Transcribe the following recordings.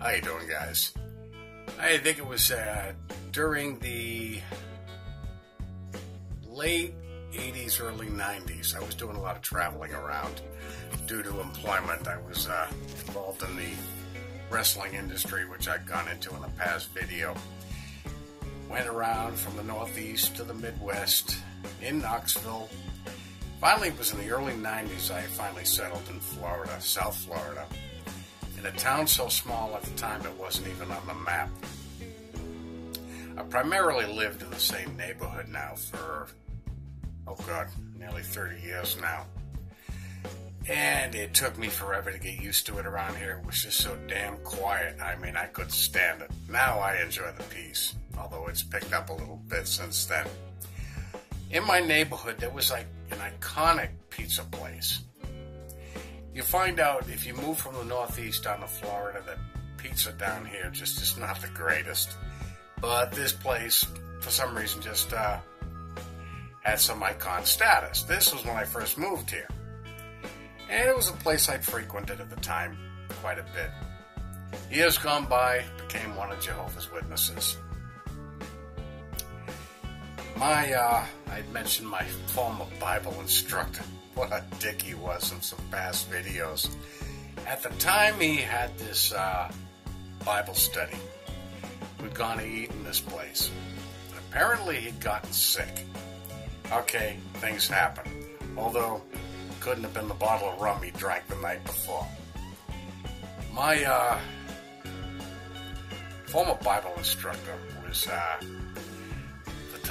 How you doing, guys? I think it was uh, during the late 80s, early 90s. I was doing a lot of traveling around due to employment. I was uh, involved in the wrestling industry, which I've gone into in a past video. Went around from the Northeast to the Midwest, in Knoxville. Finally, it was in the early 90s I finally settled in Florida, South Florida, in a town so small at the time it wasn't even on the map. I primarily lived in the same neighborhood now for, oh God, nearly 30 years now. And it took me forever to get used to it around here. It was just so damn quiet. I mean, I couldn't stand it. Now I enjoy the peace, although it's picked up a little bit since then. In my neighborhood, there was like an iconic pizza place. You find out if you move from the Northeast down to Florida that pizza down here just is not the greatest. But this place, for some reason, just uh, had some icon status. This was when I first moved here. And it was a place I'd frequented at the time quite a bit. Years gone by, became one of Jehovah's Witnesses. My, uh, I'd mentioned my former Bible instructor. What a dick he was in some past videos. At the time, he had this uh, Bible study. We'd gone to eat in this place. Apparently, he'd gotten sick. Okay, things happen. Although, couldn't have been the bottle of rum he drank the night before. My uh, former Bible instructor was uh,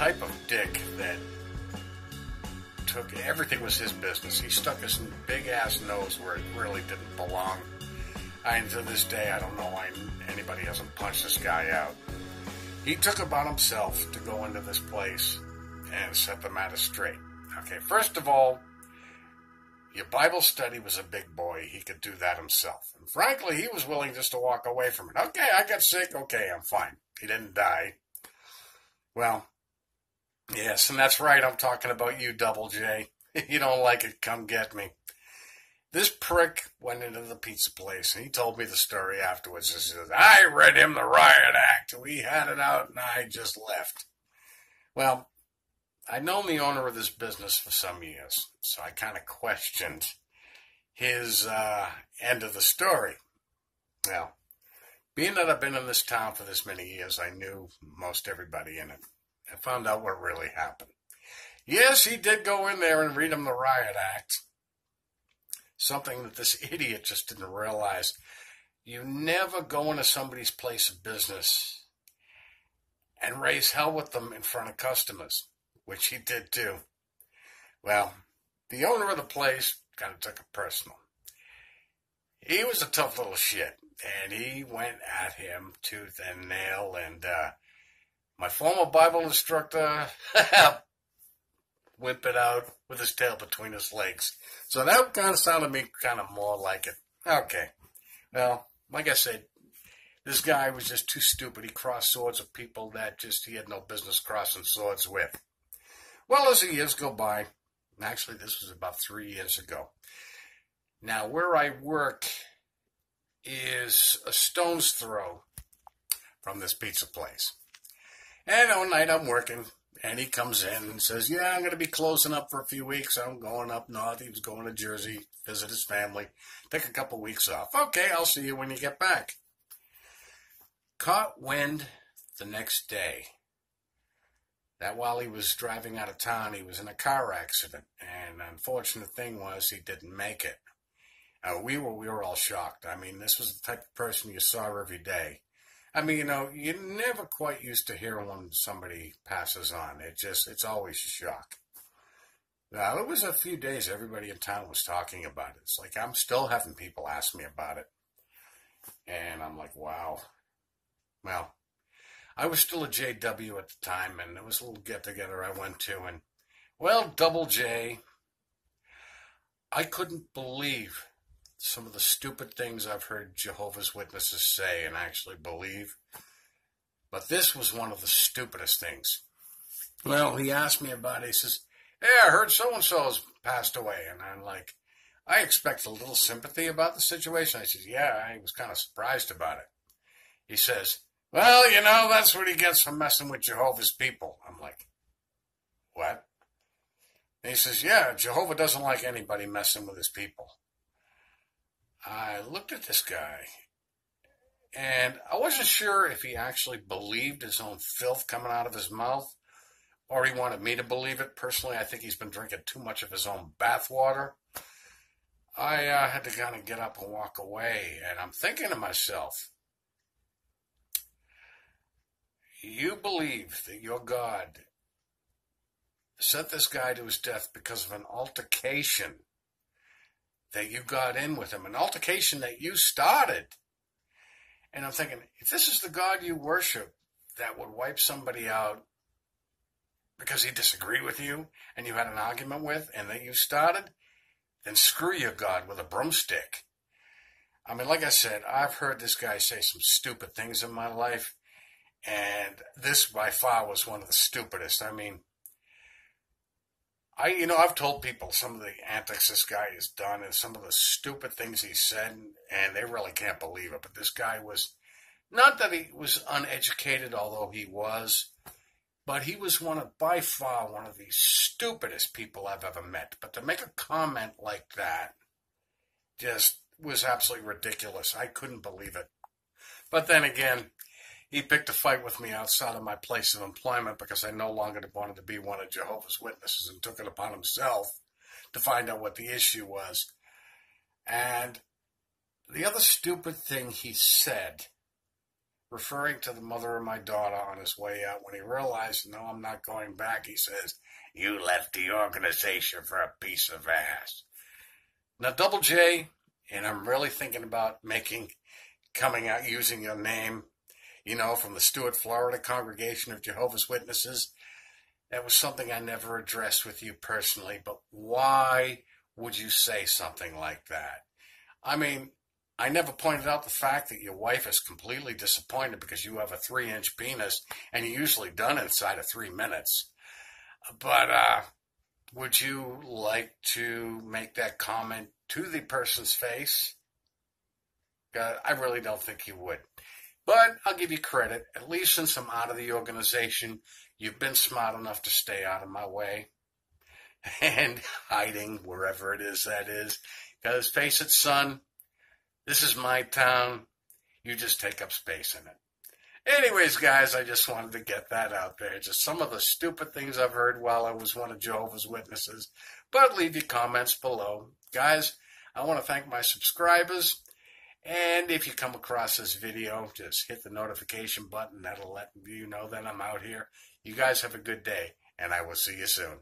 type of dick that took everything was his business. He stuck his big ass nose where it really didn't belong. And to this day, I don't know why anybody hasn't punched this guy out. He took upon himself to go into this place and set the matter straight. Okay, first of all, your Bible study was a big boy. He could do that himself. And frankly, he was willing just to walk away from it. Okay, I got sick. Okay, I'm fine. He didn't die. Well, Yes, and that's right. I'm talking about you, Double J. If you don't like it, come get me. This prick went into the pizza place and he told me the story afterwards. He says, I read him the riot act. We had it out and I just left. Well, I'd known the owner of this business for some years, so I kind of questioned his uh, end of the story. Now, being that I've been in this town for this many years, I knew most everybody in it and found out what really happened. Yes, he did go in there and read him the riot act. Something that this idiot just didn't realize. You never go into somebody's place of business and raise hell with them in front of customers, which he did too. Well, the owner of the place kind of took it personal. He was a tough little shit, and he went at him tooth and nail, and uh, my former Bible instructor whip it out with his tail between his legs. So that kind of sounded me kind of more like it. Okay. Well, like I said, this guy was just too stupid. He crossed swords with people that just he had no business crossing swords with. Well, as the years go by, actually, this was about three years ago. Now, where I work is a stone's throw from this pizza place. And one night I'm working, and he comes in and says, Yeah, I'm going to be closing up for a few weeks. I'm going up north. He was going to Jersey, visit his family, take a couple weeks off. Okay, I'll see you when you get back. Caught wind the next day that while he was driving out of town, he was in a car accident. And the unfortunate thing was he didn't make it. Uh, we were we were all shocked. I mean, this was the type of person you saw every day. I mean, you know, you never quite used to hear when somebody passes on. It just, it's always a shock. Now, it was a few days everybody in town was talking about it. It's like I'm still having people ask me about it. And I'm like, wow. Well, I was still a JW at the time, and there was a little get together I went to. And, well, Double J, I couldn't believe some of the stupid things I've heard Jehovah's Witnesses say and actually believe. But this was one of the stupidest things. Well, he asked me about it. He says, Yeah, I heard so and so's passed away. And I'm like, I expect a little sympathy about the situation. I said, Yeah, I was kind of surprised about it. He says, Well, you know, that's what he gets for messing with Jehovah's people. I'm like, What? And he says, Yeah, Jehovah doesn't like anybody messing with his people. I looked at this guy and I wasn't sure if he actually believed his own filth coming out of his mouth or he wanted me to believe it. Personally, I think he's been drinking too much of his own bathwater. I uh, had to kind of get up and walk away, and I'm thinking to myself, you believe that your God sent this guy to his death because of an altercation that you got in with him, an altercation that you started. And I'm thinking, if this is the God you worship that would wipe somebody out because he disagreed with you and you had an argument with and that you started, then screw your God with a broomstick. I mean, like I said, I've heard this guy say some stupid things in my life, and this by far was one of the stupidest. I mean, I, you know, I've told people some of the antics this guy has done and some of the stupid things he said, and they really can't believe it. But this guy was, not that he was uneducated, although he was, but he was one of, by far, one of the stupidest people I've ever met. But to make a comment like that just was absolutely ridiculous. I couldn't believe it. But then again, he picked a fight with me outside of my place of employment because I no longer wanted to be one of Jehovah's Witnesses and took it upon himself to find out what the issue was. And the other stupid thing he said, referring to the mother of my daughter on his way out, when he realized, no, I'm not going back, he says, You left the organization for a piece of ass. Now, Double J, and I'm really thinking about making, coming out using your name you know, from the Stuart, Florida congregation of Jehovah's Witnesses. That was something I never addressed with you personally, but why would you say something like that? I mean, I never pointed out the fact that your wife is completely disappointed because you have a three inch penis and you're usually done inside of three minutes. But uh, would you like to make that comment to the person's face? Uh, I really don't think you would. But I'll give you credit. At least since I'm out of the organization, you've been smart enough to stay out of my way and hiding wherever it is that is. Because face it, son, this is my town. You just take up space in it. Anyways, guys, I just wanted to get that out there. Just some of the stupid things I've heard while I was one of Jehovah's Witnesses. But leave your comments below. Guys, I want to thank my subscribers. And if you come across this video, just hit the notification button. That'll let you know that I'm out here. You guys have a good day, and I will see you soon.